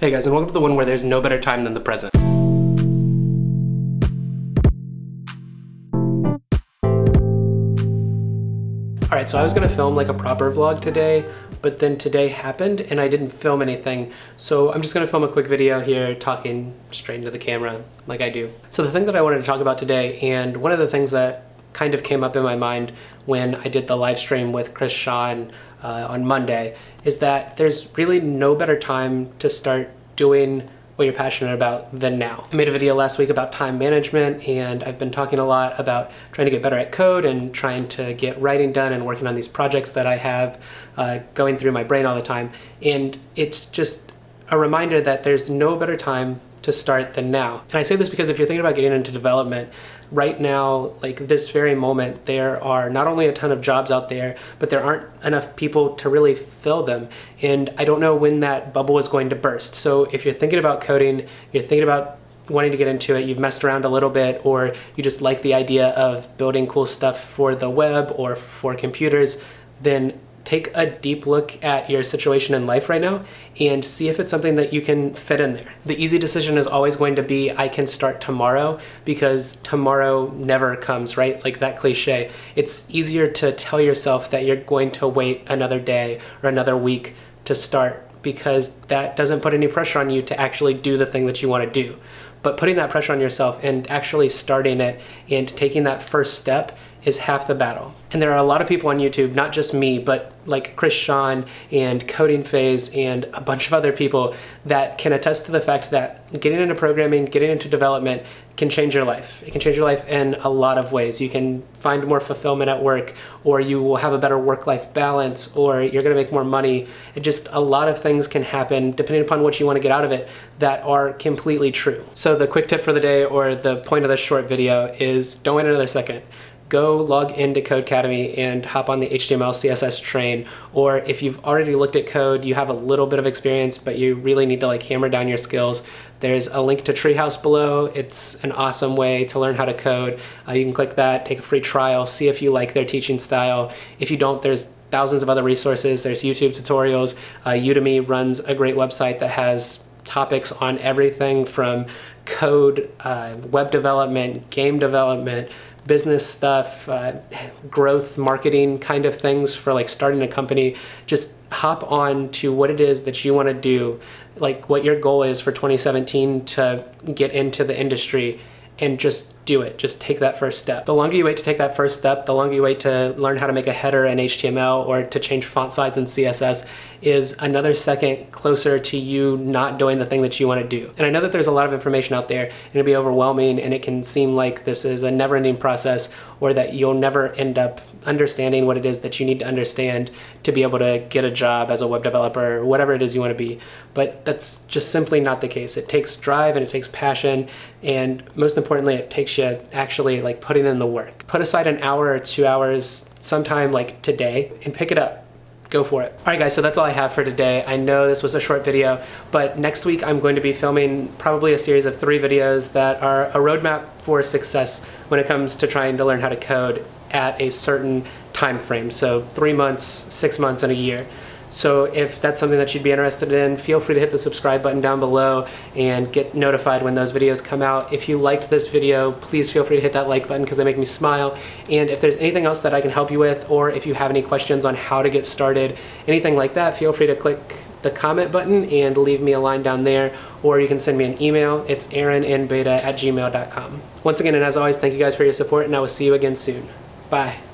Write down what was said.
Hey guys, and welcome to the one where there's no better time than the present. Alright, so I was gonna film like a proper vlog today, but then today happened and I didn't film anything. So I'm just gonna film a quick video here talking straight into the camera like I do. So the thing that I wanted to talk about today, and one of the things that kind of came up in my mind when I did the live stream with Chris Sean uh, on Monday, is that there's really no better time to start doing what you're passionate about than now. I made a video last week about time management and I've been talking a lot about trying to get better at code and trying to get writing done and working on these projects that I have uh, going through my brain all the time. And it's just a reminder that there's no better time to start than now. And I say this because if you're thinking about getting into development, right now, like this very moment, there are not only a ton of jobs out there, but there aren't enough people to really fill them. And I don't know when that bubble is going to burst. So if you're thinking about coding, you're thinking about wanting to get into it, you've messed around a little bit, or you just like the idea of building cool stuff for the web or for computers, then take a deep look at your situation in life right now and see if it's something that you can fit in there. The easy decision is always going to be I can start tomorrow because tomorrow never comes, right? Like that cliche. It's easier to tell yourself that you're going to wait another day or another week to start because that doesn't put any pressure on you to actually do the thing that you want to do. But putting that pressure on yourself and actually starting it and taking that first step is half the battle. And there are a lot of people on YouTube, not just me, but like Chris Sean and Coding Phase and a bunch of other people that can attest to the fact that getting into programming, getting into development can change your life. It can change your life in a lot of ways. You can find more fulfillment at work, or you will have a better work life balance, or you're gonna make more money. It just, a lot of things can happen depending upon what you wanna get out of it that are completely true. So the quick tip for the day, or the point of this short video, is don't wait another second go log into Codecademy and hop on the HTML, CSS train. Or if you've already looked at code, you have a little bit of experience, but you really need to like hammer down your skills. There's a link to Treehouse below. It's an awesome way to learn how to code. Uh, you can click that, take a free trial, see if you like their teaching style. If you don't, there's thousands of other resources. There's YouTube tutorials. Uh, Udemy runs a great website that has topics on everything from code, uh, web development, game development, business stuff, uh, growth marketing kind of things for like starting a company, just hop on to what it is that you want to do, like what your goal is for 2017 to get into the industry and just do it. Just take that first step. The longer you wait to take that first step, the longer you wait to learn how to make a header in HTML or to change font size in CSS is another second closer to you not doing the thing that you want to do. And I know that there's a lot of information out there and it'll be overwhelming and it can seem like this is a never ending process or that you'll never end up understanding what it is that you need to understand to be able to get a job as a web developer or whatever it is you want to be. But that's just simply not the case. It takes drive and it takes passion and most importantly it takes actually like putting in the work. Put aside an hour or two hours sometime like today and pick it up go for it. All right guys, so that's all I have for today. I know this was a short video, but next week I'm going to be filming probably a series of three videos that are a roadmap for success when it comes to trying to learn how to code at a certain time frame. So three months, six months, and a year. So if that's something that you'd be interested in, feel free to hit the subscribe button down below and get notified when those videos come out. If you liked this video, please feel free to hit that like button because they make me smile. And if there's anything else that I can help you with, or if you have any questions on how to get started, anything like that, feel free to click the comment button and leave me a line down there, or you can send me an email. It's aaroninbeta at gmail.com. Once again, and as always, thank you guys for your support, and I will see you again soon. Bye.